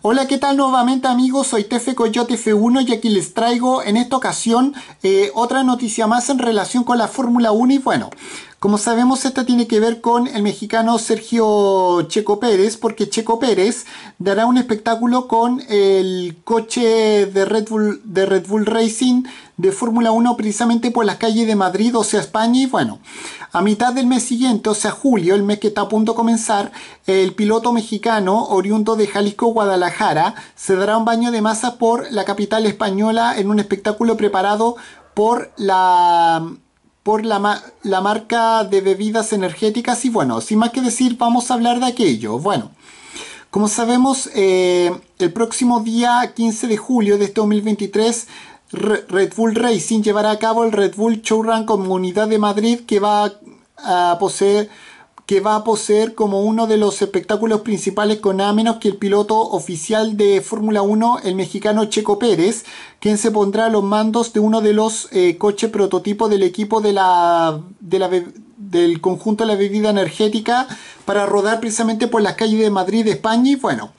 Hola, ¿qué tal nuevamente amigos? Soy Tefe Coyote F1 y aquí les traigo en esta ocasión eh, otra noticia más en relación con la Fórmula 1 y bueno, como sabemos, esta tiene que ver con el mexicano Sergio Checo Pérez, porque Checo Pérez dará un espectáculo con el coche de Red Bull, de Red Bull Racing de Fórmula 1 precisamente por las calles de Madrid, o sea, España. Y bueno, a mitad del mes siguiente, o sea, julio, el mes que está a punto de comenzar, el piloto mexicano, oriundo de Jalisco, Guadalajara, se dará un baño de masa por la capital española en un espectáculo preparado por la por la, la, marca de bebidas energéticas y bueno, sin más que decir, vamos a hablar de aquello. Bueno, como sabemos, eh, el próximo día 15 de julio de este 2023, Red Bull Racing llevará a cabo el Red Bull Showrun Comunidad de Madrid que va a poseer que va a poseer como uno de los espectáculos principales con nada menos que el piloto oficial de Fórmula 1, el mexicano Checo Pérez, quien se pondrá a los mandos de uno de los eh, coches prototipos del equipo de la, del conjunto de la bebida energética para rodar precisamente por las calles de Madrid, España. Y bueno,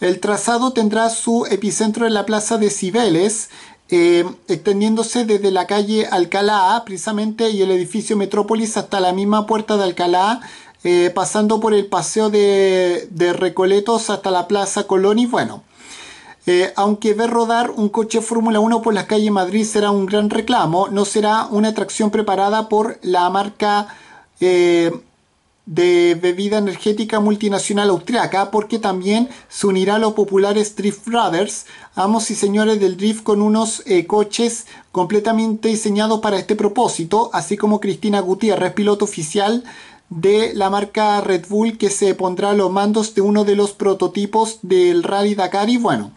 el trazado tendrá su epicentro en la plaza de Cibeles, eh, extendiéndose desde la calle Alcalá, precisamente, y el edificio Metrópolis hasta la misma puerta de Alcalá, eh, pasando por el paseo de, Recoletos hasta la Plaza Colón y bueno. Eh, aunque ver rodar un coche Fórmula 1 por las calles Madrid será un gran reclamo, no será una atracción preparada por la marca eh, de bebida energética multinacional austriaca, porque también se unirá a los populares Drift Brothers, amos y señores del drift con unos coches completamente diseñados para este propósito, así como Cristina Gutiérrez, piloto oficial de la marca Red Bull que se pondrá a los mandos de uno de los prototipos del Rally Dakar y bueno.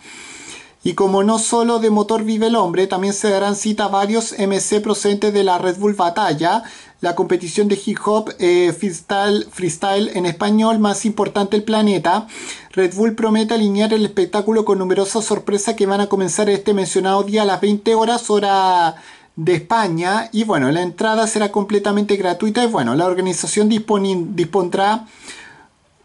Y como no solo de motor vive el hombre, también se darán cita varios MC procedentes de la Red Bull Batalla, la competición de hip hop eh, freestyle, freestyle en español más importante del planeta. Red Bull promete alinear el espectáculo con numerosas sorpresas que van a comenzar este mencionado día a las 20 horas hora de España y bueno, la entrada será completamente gratuita y bueno, la organización dispondrá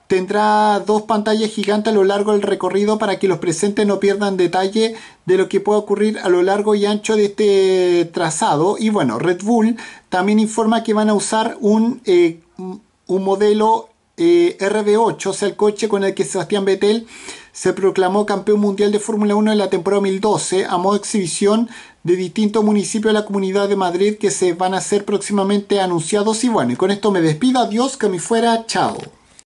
tendrá dos pantallas gigantes a lo largo del recorrido para que los presentes no pierdan detalle de lo que puede ocurrir a lo largo y ancho de este trazado. Y bueno, Red Bull también informa que van a usar un, eh, un modelo eh, RB8, o sea el coche con el que Sebastián Vettel se proclamó campeón mundial de Fórmula 1 en la temporada 2012 a modo de exhibición de distintos municipios de la Comunidad de Madrid que se van a ser próximamente anunciados. Y bueno, y con esto me despido. Adiós, que me fuera. Chao.